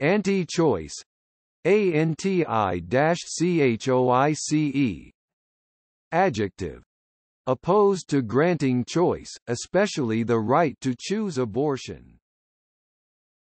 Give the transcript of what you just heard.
Anti-choice anti-choice Adjective. Opposed to granting choice, especially the right to choose abortion.